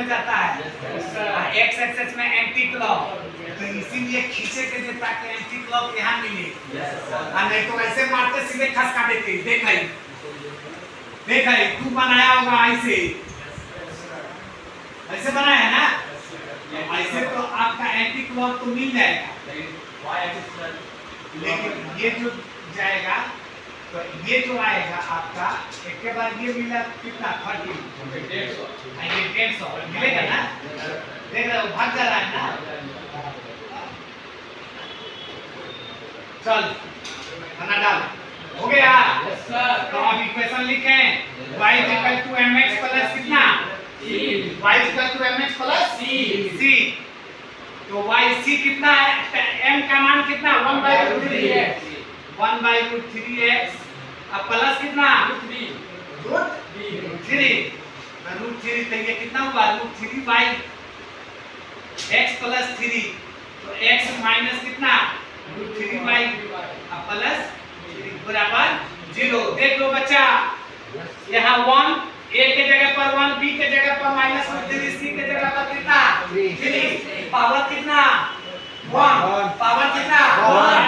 में जाता है। एक्स एक्सेस में एंटी क्लॉक तो इसीलिए खींचे के लिए ताकि एंटी क्लॉक यहाँ मिले। और नहीं तो ऐसे मारते, सीधे खसका देते। देख आई देख आई तू बनाया होगा ऐसे ऐसे बनाया है ना? ऐसे तो आपका एंटी क्लॉक तो मिल जाएगा। लेकिन ये जो जाएगा तो ये जो आएगा आपका, एक के बाद ये मिला कितना? थर्टी। डेढ़ सौ मिलेगा ना देख रहे हो भाग जा रहा है ना चल खाना डाल हो गया तो अब इक्वेशन लिखें y equal to mx plus कितना y equal to mx plus c. तो y c कितना है? M का मान कितना? 1 by root 3 है 1 by root 3 x. अब प्लस कितना? रूट 3 रूट 3 तो ये कितना हुआ? रूट 3 by x प्लस 3 तो x माइनस कितना? रूट 3 by अब प्लस बराबर 0 देख लो बच्चा। यहाँ 1 a के जगह पर 1 b के जगह पर माइनस 3 c के जगह पर कितना? 3 पावर कितना? 1 पावर कितना? 1